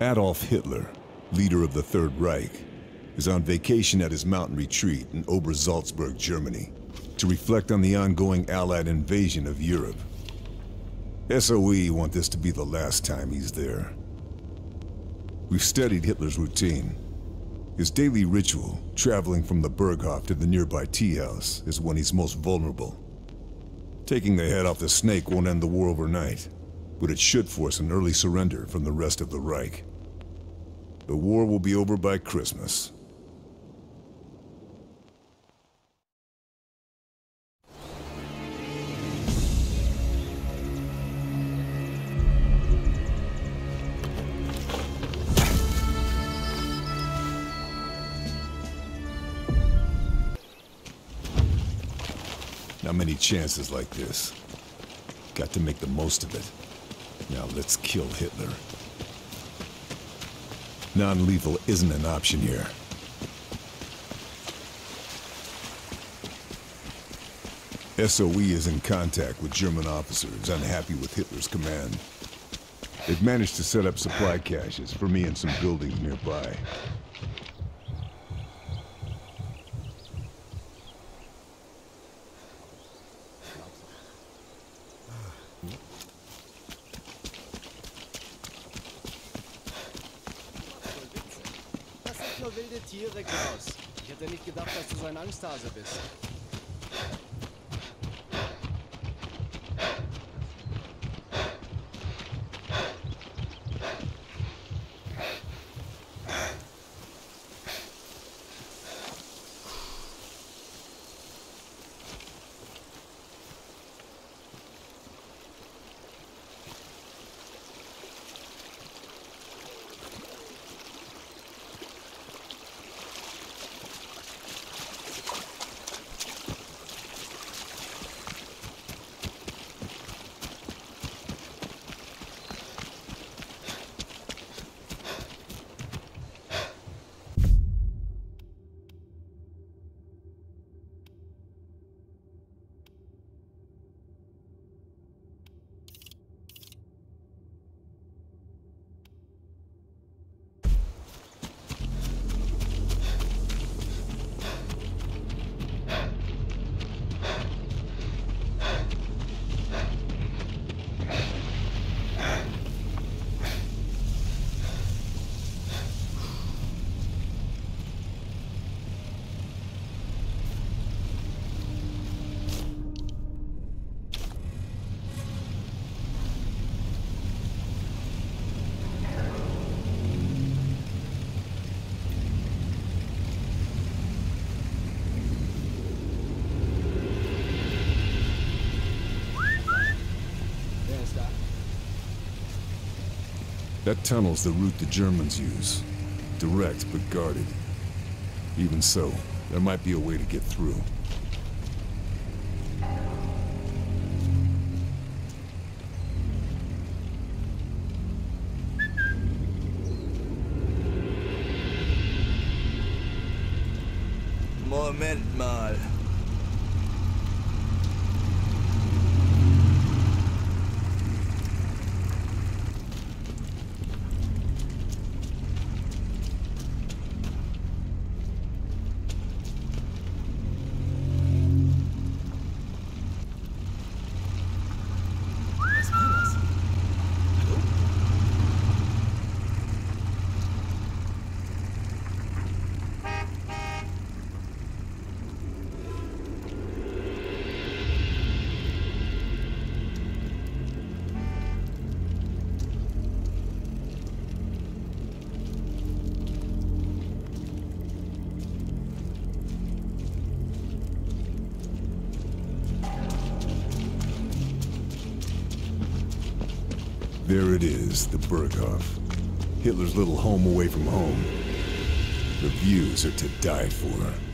Adolf Hitler, leader of the Third Reich, is on vacation at his mountain retreat in Obersalzberg, Germany, to reflect on the ongoing Allied invasion of Europe. SOE want this to be the last time he's there. We've studied Hitler's routine. His daily ritual, traveling from the Berghof to the nearby tea house, is when he's most vulnerable. Taking the head off the snake won't end the war overnight, but it should force an early surrender from the rest of the Reich. The war will be over by Christmas. Not many chances like this. Got to make the most of it. Now let's kill Hitler. Non-lethal isn't an option here. SOE is in contact with German officers unhappy with Hitler's command. They've managed to set up supply caches for me in some buildings nearby. Nur wilde Tiere, Klaus. Ich hätte nicht gedacht, dass du so ein Angsthase bist. That tunnel's the route the Germans use. Direct, but guarded. Even so, there might be a way to get through. Moment mal. There it is, the Berghof. Hitler's little home away from home. The views are to die for.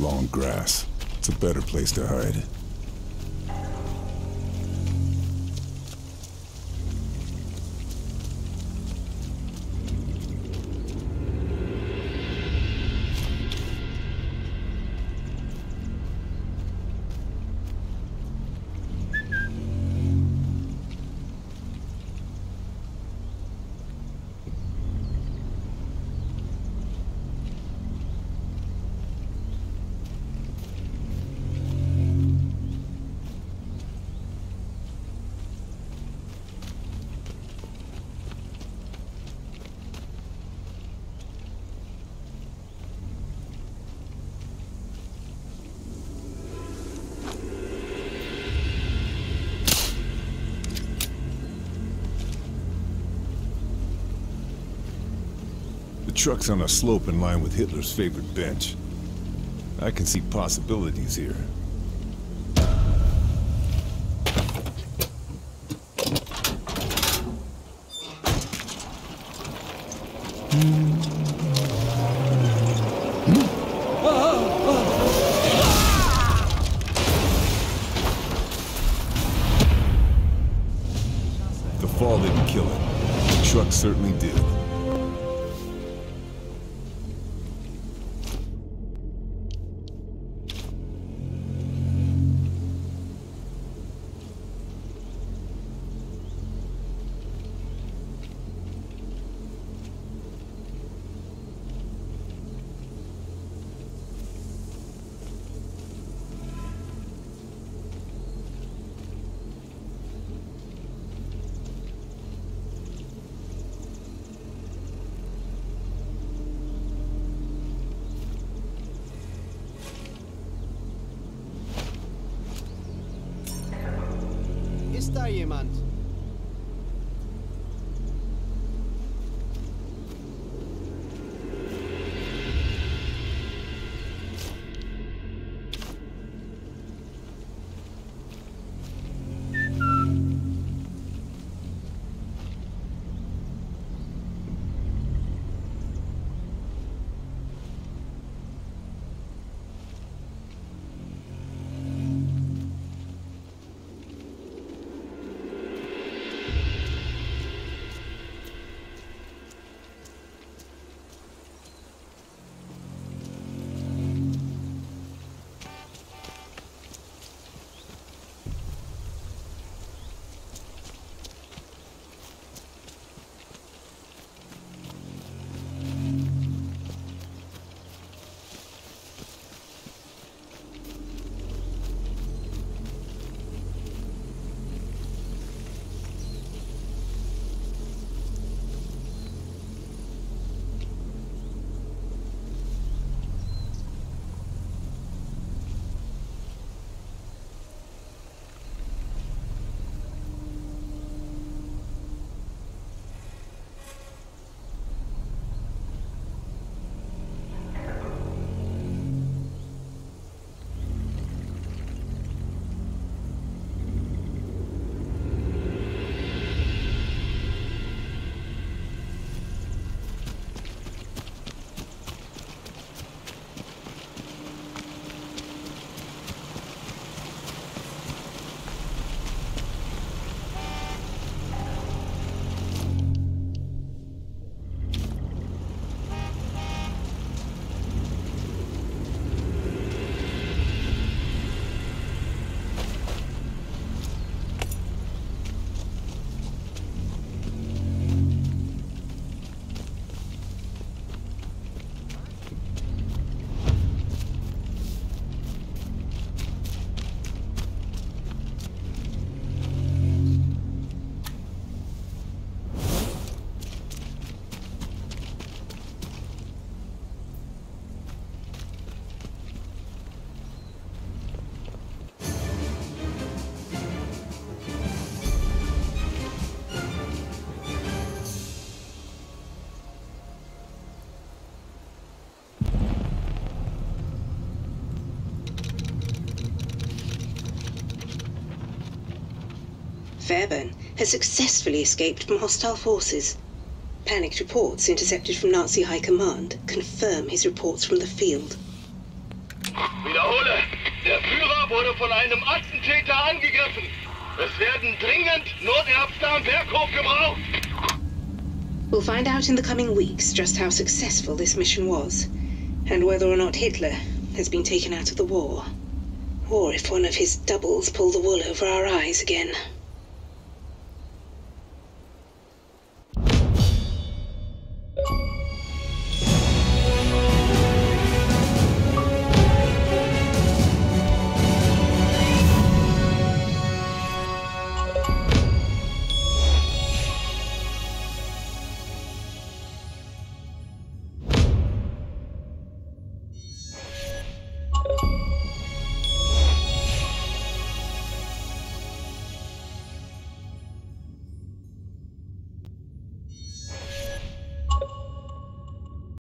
Long grass. It's a better place to hide. Truck's on a slope in line with Hitler's favorite bench. I can see possibilities here. The fall didn't kill him. The truck certainly did. Jemand? Fairburne has successfully escaped from hostile forces. Panicked reports intercepted from Nazi High Command confirm his reports from the field. Wiederhole, der Führer wurde von einem Attentäter angegriffen. Es werden dringend Notärzte am Berghof gebraucht. We'll find out in the coming weeks just how successful this mission was, and whether or not Hitler has been taken out of the war. Or if one of his doubles pull the wool over our eyes again.